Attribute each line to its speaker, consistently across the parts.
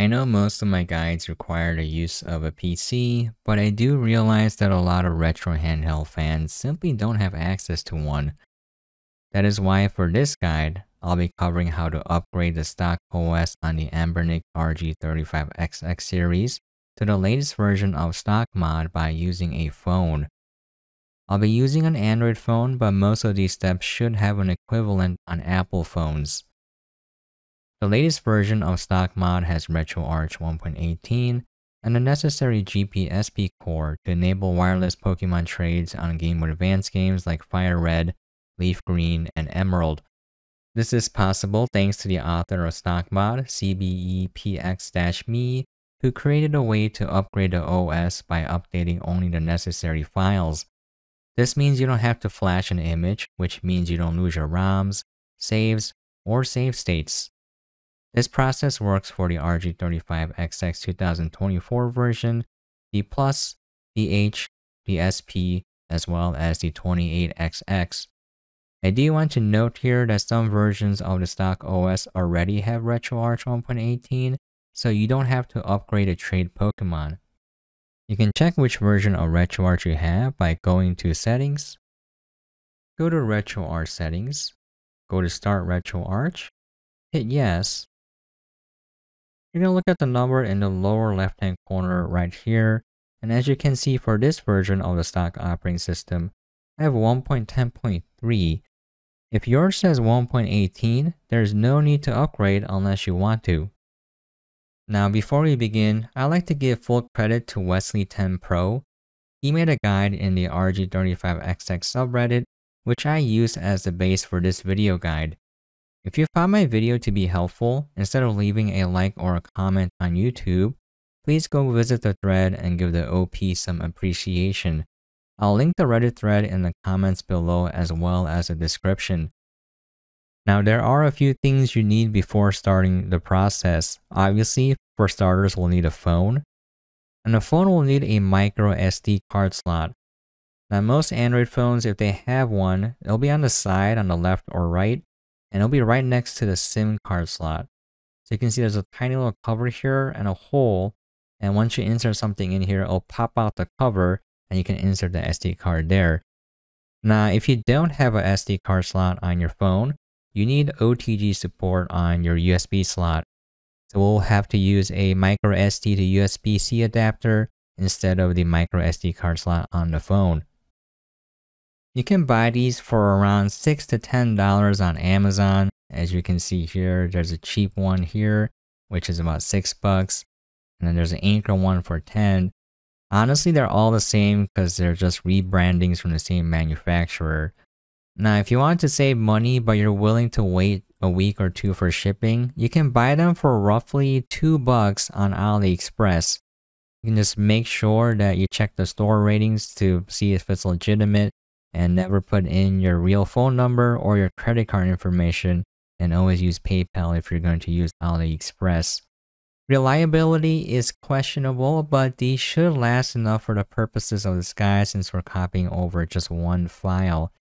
Speaker 1: I know most of my guides require the use of a PC, but I do realize that a lot of retro handheld fans simply don't have access to one. That is why for this guide, I'll be covering how to upgrade the stock OS on the Anbernic RG35XX series to the latest version of stock mod by using a phone. I'll be using an Android phone, but most of these steps should have an equivalent on Apple phones. The latest version of stock mod has RetroArch 1.18 and the necessary GPSP core to enable wireless Pokemon trades on Game Boy Advance games like Fire Red, Leaf Green, and Emerald. This is possible thanks to the author of StockMod, CBEPX-me, who created a way to upgrade the OS by updating only the necessary files. This means you don't have to flash an image, which means you don't lose your ROMs, saves, or save states. This process works for the RG35XX 2024 version, the Plus, the H, the SP, as well as the 28XX. I do want to note here that some versions of the stock OS already have RetroArch 1.18, so you don't have to upgrade a trade Pokemon. You can check which version of RetroArch you have by going to Settings, go to RetroArch Settings, go to Start RetroArch, hit Yes. You're going to look at the number in the lower left hand corner right here, and as you can see for this version of the stock operating system, I have 1.10.3 if yours says 1.18, there's no need to upgrade unless you want to. Now before we begin, I'd like to give full credit to Wesley10 Pro. He made a guide in the RG35XX subreddit, which I use as the base for this video guide. If you found my video to be helpful, instead of leaving a like or a comment on YouTube, please go visit the thread and give the OP some appreciation. I'll link the Reddit thread in the comments below as well as a description. Now there are a few things you need before starting the process. Obviously, for starters we'll need a phone. And the phone will need a micro SD card slot. Now most Android phones, if they have one, it'll be on the side on the left or right, and it'll be right next to the SIM card slot. So you can see there's a tiny little cover here and a hole, and once you insert something in here, it'll pop out the cover and you can insert the SD card there. Now, if you don't have a SD card slot on your phone, you need OTG support on your USB slot. So we'll have to use a micro SD to USB-C adapter instead of the micro SD card slot on the phone. You can buy these for around 6 to $10 on Amazon. As you can see here, there's a cheap one here, which is about 6 bucks. And then there's an Anker one for 10. Honestly, they're all the same because they're just rebrandings from the same manufacturer. Now, if you want to save money but you're willing to wait a week or two for shipping, you can buy them for roughly 2 bucks on AliExpress. You can just make sure that you check the store ratings to see if it's legitimate and never put in your real phone number or your credit card information and always use PayPal if you're going to use AliExpress. Reliability is questionable, but these should last enough for the purposes of this guide since we're copying over just one file.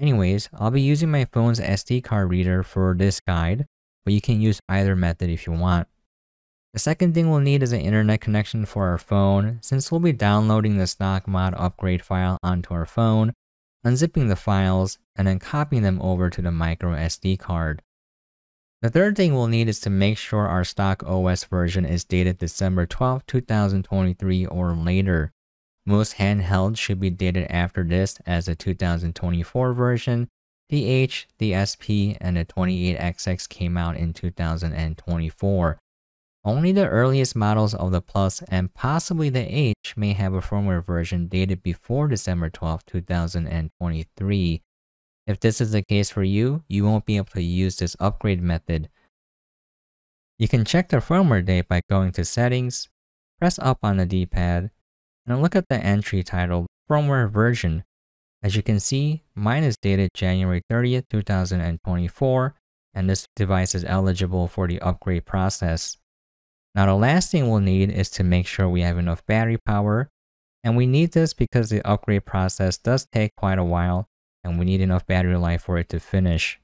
Speaker 1: Anyways, I'll be using my phone's SD card reader for this guide, but you can use either method if you want. The second thing we'll need is an internet connection for our phone, since we'll be downloading the stock mod upgrade file onto our phone, unzipping the files, and then copying them over to the micro SD card. The third thing we'll need is to make sure our stock OS version is dated December 12, 2023 or later. Most handhelds should be dated after this as the 2024 version. The H, the SP, and the 28XX came out in 2024. Only the earliest models of the Plus and possibly the H may have a firmware version dated before December 12, 2023. If this is the case for you, you won't be able to use this upgrade method. You can check the firmware date by going to Settings, press up on the D-pad, and look at the entry titled Firmware Version. As you can see, mine is dated January 30th, 2024, and this device is eligible for the upgrade process. Now the last thing we'll need is to make sure we have enough battery power, and we need this because the upgrade process does take quite a while and we need enough battery life for it to finish.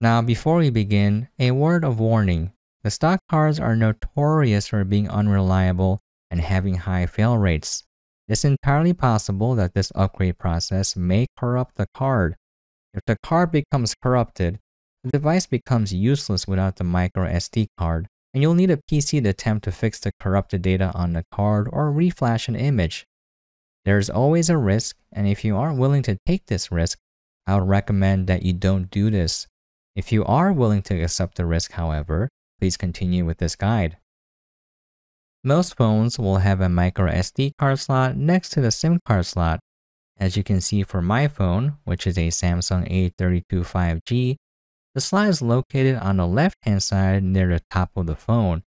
Speaker 1: Now before we begin, a word of warning. The stock cards are notorious for being unreliable and having high fail rates. It's entirely possible that this upgrade process may corrupt the card. If the card becomes corrupted, the device becomes useless without the micro SD card, and you'll need a PC to attempt to fix the corrupted data on the card or reflash an image. There's always a risk, and if you aren't willing to take this risk, I would recommend that you don't do this. If you are willing to accept the risk, however, please continue with this guide. Most phones will have a micro SD card slot next to the SIM card slot. As you can see for my phone, which is a Samsung A32 5G, the slot is located on the left hand side near the top of the phone.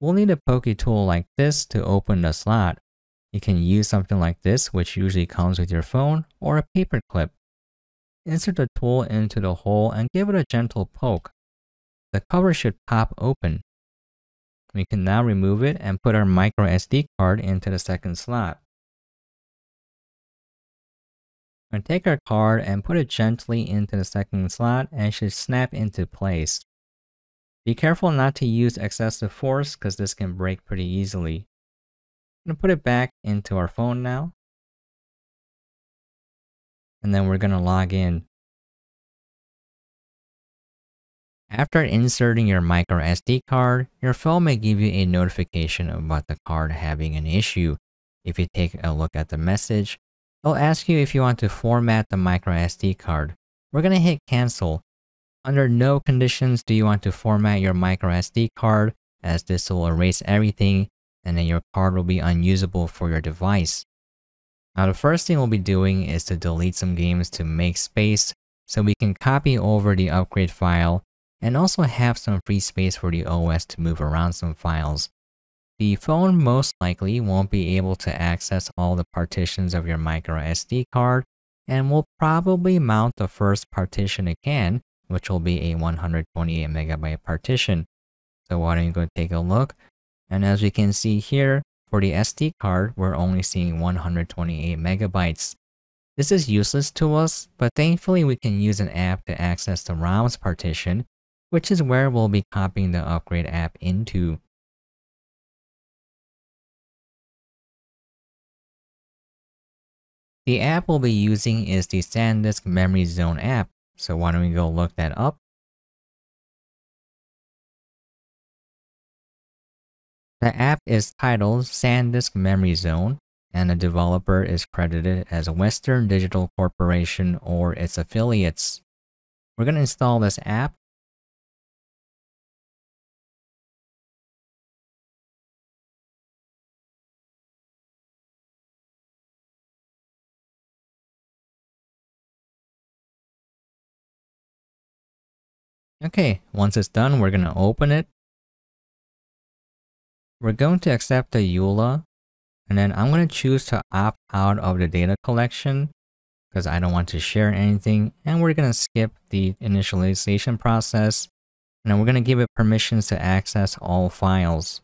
Speaker 1: We'll need a pokey tool like this to open the slot. You can use something like this which usually comes with your phone or a paper clip. Insert the tool into the hole and give it a gentle poke. The cover should pop open. We can now remove it and put our micro SD card into the second slot. We take our card and put it gently into the second slot and it should snap into place. Be careful not to use excessive force because this can break pretty easily. I'm going to put it back into our phone now. And then we're going to log in. After inserting your micro SD card, your phone may give you a notification about the card having an issue. If you take a look at the message, it'll ask you if you want to format the micro SD card. We're going to hit cancel. Under no conditions do you want to format your micro SD card as this will erase everything and then your card will be unusable for your device. Now the first thing we'll be doing is to delete some games to make space so we can copy over the upgrade file and also have some free space for the OS to move around some files. The phone most likely won't be able to access all the partitions of your micro SD card and will probably mount the first partition it can, which will be a 128 megabyte partition. So why don't you go take a look? And as we can see here, for the SD card, we're only seeing 128 megabytes. This is useless to us, but thankfully we can use an app to access the ROMs partition which is where we'll be copying the upgrade app into. The app we'll be using is the SanDisk Memory Zone app, so why don't we go look that up. The app is titled SanDisk Memory Zone, and the developer is credited as Western Digital Corporation or its affiliates. We're going to install this app Okay, once it's done, we're going to open it. We're going to accept the EULA, and then I'm going to choose to opt out of the data collection because I don't want to share anything, and we're going to skip the initialization process, and we're going to give it permissions to access all files.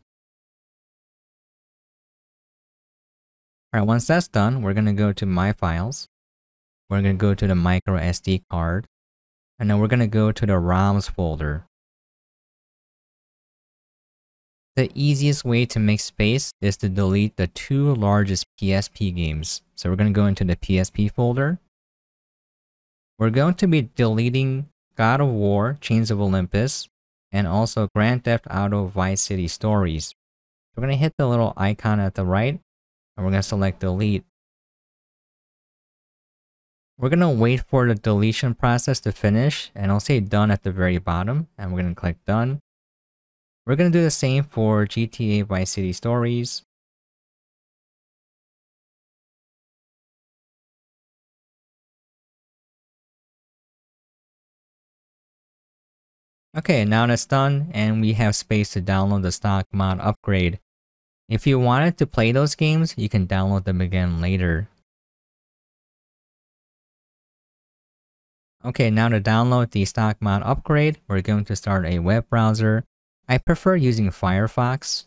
Speaker 1: Alright, once that's done, we're going to go to My Files. We're going to go to the micro SD card, and then we're going to go to the ROMs folder. The easiest way to make space is to delete the two largest PSP games. So we're going to go into the PSP folder. We're going to be deleting God of War, Chains of Olympus, and also Grand Theft Auto Vice City Stories. We're going to hit the little icon at the right, and we're going to select delete. We're going to wait for the deletion process to finish and I'll say done at the very bottom and we're going to click done. We're going to do the same for GTA Vice City Stories. Okay, now that's done and we have space to download the stock mod upgrade. If you wanted to play those games, you can download them again later. Okay, now to download the stock mod upgrade, we're going to start a web browser. I prefer using Firefox.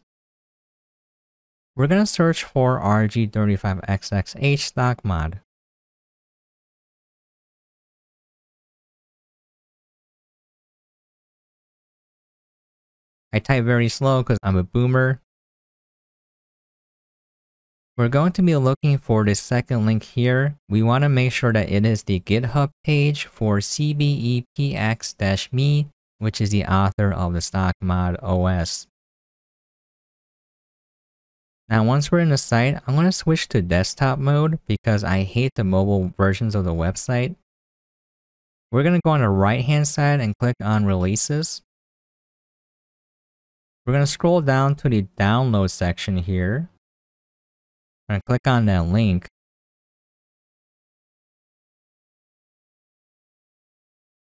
Speaker 1: We're going to search for RG35XXH stock mod. I type very slow because I'm a boomer. We're going to be looking for the second link here. We want to make sure that it is the GitHub page for CBEPX-me, which is the author of the stock mod OS. Now once we're in the site, I'm going to switch to desktop mode because I hate the mobile versions of the website. We're going to go on the right hand side and click on releases. We're going to scroll down to the download section here. To click on that link.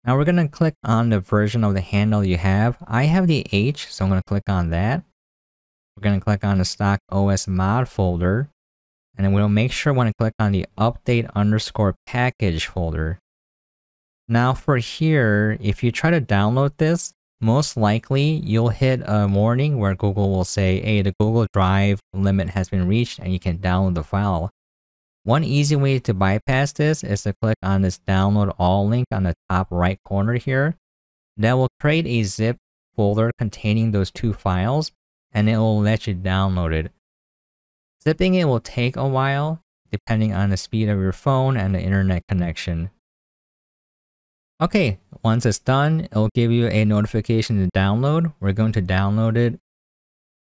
Speaker 1: Now we're going to click on the version of the handle you have. I have the H, so I'm going to click on that. We're going to click on the stock OS mod folder. And then we'll make sure when I click on the update underscore package folder. Now for here, if you try to download this, most likely you'll hit a warning where Google will say, hey, the Google Drive limit has been reached and you can download the file. One easy way to bypass this is to click on this download all link on the top right corner here. That will create a zip folder containing those two files and it will let you download it. Zipping it will take a while, depending on the speed of your phone and the internet connection. Okay, once it's done, it'll give you a notification to download. We're going to download it.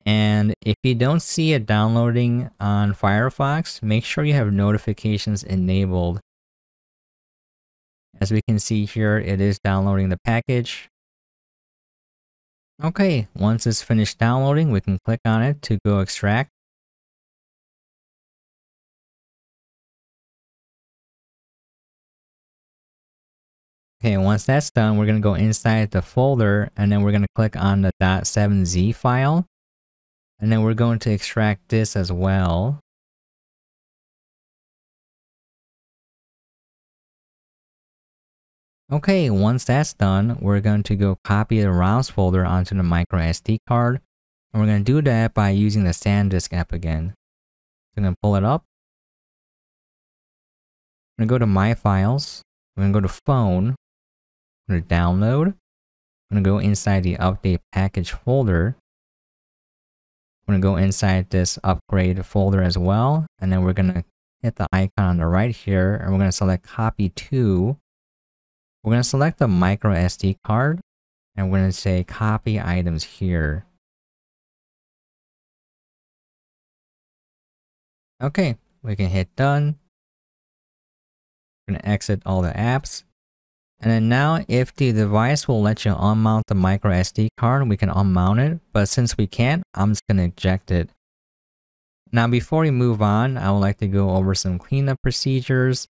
Speaker 1: And if you don't see it downloading on Firefox, make sure you have notifications enabled. As we can see here, it is downloading the package. Okay, once it's finished downloading, we can click on it to go extract. Okay, once that's done, we're going to go inside the folder and then we're going to click on the .7z file. And then we're going to extract this as well. Okay, once that's done, we're going to go copy the ROMs folder onto the micro SD card. And we're going to do that by using the SanDisk app again. So I'm going to pull it up. I'm going to go to My Files. I'm going to go to Phone. Going to download. I'm going to go inside the Update Package folder. I'm going to go inside this Upgrade folder as well. And then we're going to hit the icon on the right here. And we're going to select Copy To. We're going to select the micro SD card and we're going to say copy items here. Okay, we can hit done. We're going to exit all the apps. And then now if the device will let you unmount the micro SD card, we can unmount it. But since we can't, I'm just going to eject it. Now before we move on, I would like to go over some cleanup procedures.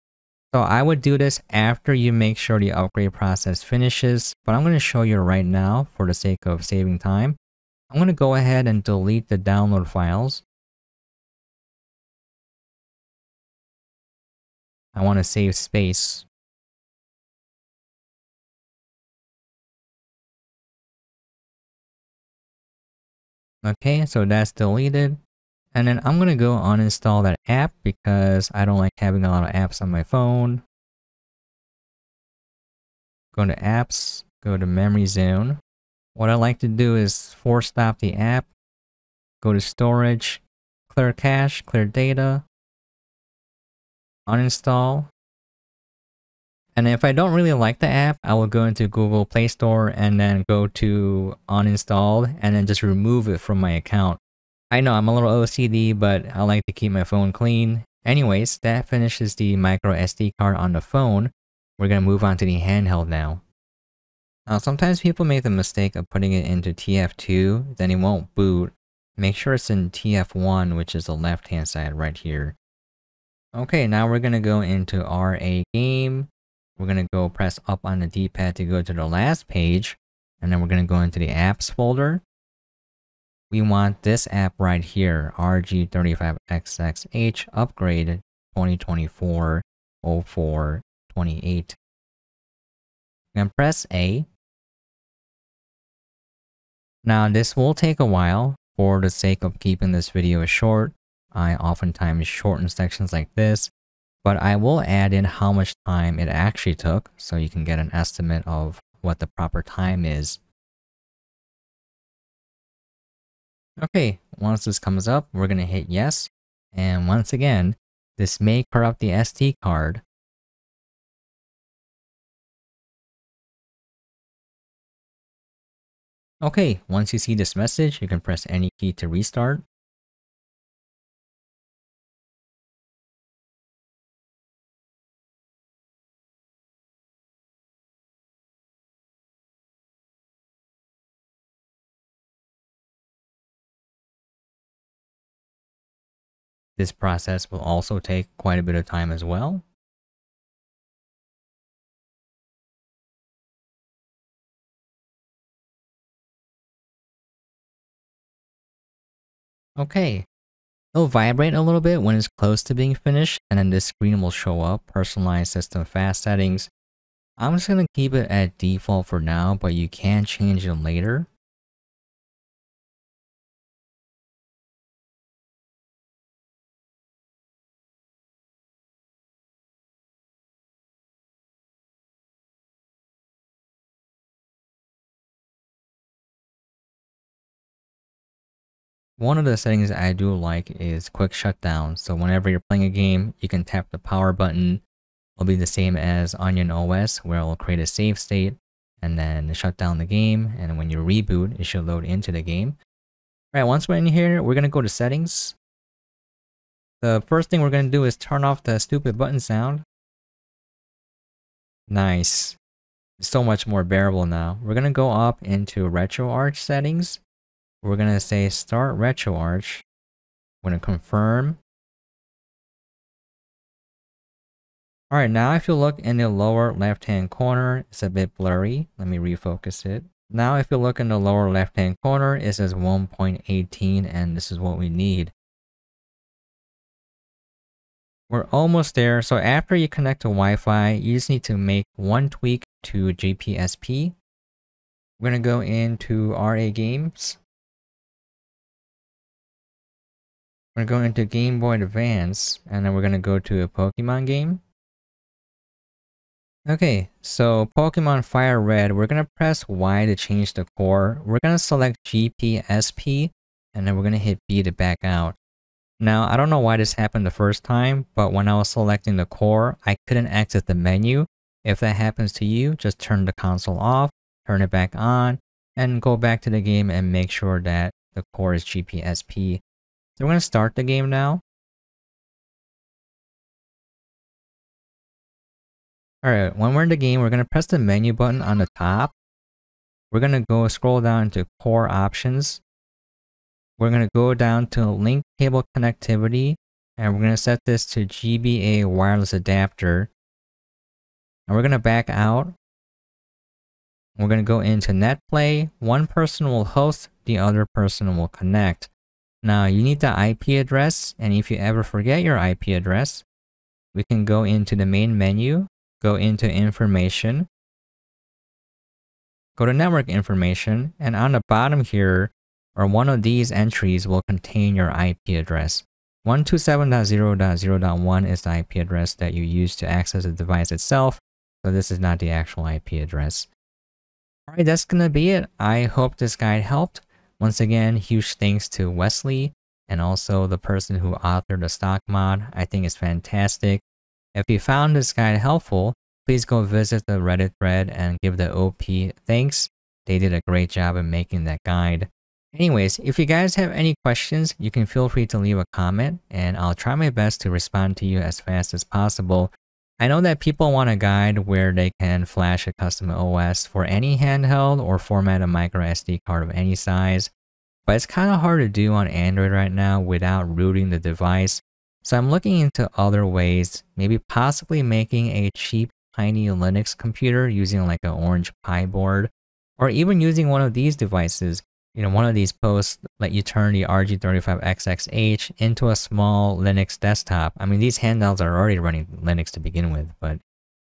Speaker 1: So I would do this after you make sure the upgrade process finishes, but I'm going to show you right now for the sake of saving time. I'm going to go ahead and delete the download files. I want to save space. Okay, so that's deleted. And then I'm going to go uninstall that app because I don't like having a lot of apps on my phone. Go to apps, go to memory zone. What I like to do is force stop the app, go to storage, clear cache, clear data, uninstall. And if I don't really like the app, I will go into Google Play Store and then go to uninstalled and then just remove it from my account. I know I'm a little OCD, but I like to keep my phone clean. Anyways, that finishes the micro SD card on the phone. We're gonna move on to the handheld now. Now, sometimes people make the mistake of putting it into TF2, then it won't boot. Make sure it's in TF1, which is the left-hand side right here. Okay, now we're gonna go into RA game. We're gonna go press up on the D-pad to go to the last page, and then we're gonna go into the apps folder we want this app right here, RG35XXH upgrade 2024 04 28. And press A. Now this will take a while. For the sake of keeping this video short, I oftentimes shorten sections like this, but I will add in how much time it actually took so you can get an estimate of what the proper time is Okay, once this comes up, we're gonna hit yes. And once again, this may corrupt the SD card. Okay, once you see this message, you can press any key to restart. This process will also take quite a bit of time as well. Okay, it'll vibrate a little bit when it's close to being finished and then this screen will show up, personalized system fast settings. I'm just going to keep it at default for now, but you can change it later. One of the settings I do like is quick shutdown. So whenever you're playing a game, you can tap the power button. It'll be the same as Onion OS where it'll create a save state and then shut down the game. And when you reboot, it should load into the game. All right, once we're in here, we're gonna go to settings. The first thing we're gonna do is turn off the stupid button sound. Nice. So much more bearable now. We're gonna go up into RetroArch settings we're gonna say start RetroArch. We're gonna confirm. Alright, now if you look in the lower left hand corner, it's a bit blurry. Let me refocus it. Now if you look in the lower left hand corner, it says 1.18 and this is what we need. We're almost there. So after you connect to Wi-Fi, you just need to make one tweak to GPSP. We're going to go into RA Games. We're going to Game Boy Advance, and then we're going to go to a Pokemon game. Okay, so Pokemon Fire Red, we're going to press Y to change the core. We're going to select GPSP, and then we're going to hit B to back out. Now, I don't know why this happened the first time, but when I was selecting the core, I couldn't exit the menu. If that happens to you, just turn the console off, turn it back on, and go back to the game and make sure that the core is GPSP. So we're going to start the game now. Alright, when we're in the game, we're going to press the menu button on the top. We're going to go scroll down to core options. We're going to go down to link cable connectivity and we're going to set this to GBA wireless adapter. And we're going to back out. We're going to go into net play. One person will host, the other person will connect. Now you need the IP address and if you ever forget your IP address, we can go into the main menu, go into information, go to network information, and on the bottom here, or one of these entries will contain your IP address. 127.0.0.1 is the IP address that you use to access the device itself, so this is not the actual IP address. Alright, that's gonna be it. I hope this guide helped. Once again, huge thanks to Wesley and also the person who authored the stock mod. I think it's fantastic. If you found this guide helpful, please go visit the Reddit thread and give the OP thanks. They did a great job in making that guide. Anyways, if you guys have any questions, you can feel free to leave a comment and I'll try my best to respond to you as fast as possible. I know that people want a guide where they can flash a custom OS for any handheld or format a micro SD card of any size, but it's kind of hard to do on Android right now without rooting the device. So I'm looking into other ways, maybe possibly making a cheap tiny Linux computer using like an Orange Pi board, or even using one of these devices you know, one of these posts let you turn the RG35XXH into a small Linux desktop. I mean, these handhelds are already running Linux to begin with, but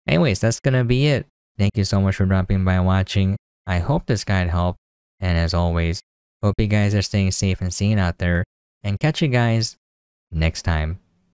Speaker 1: anyways, that's gonna be it. Thank you so much for dropping by and watching. I hope this guide helped, and as always, hope you guys are staying safe and sane out there, and catch you guys next time.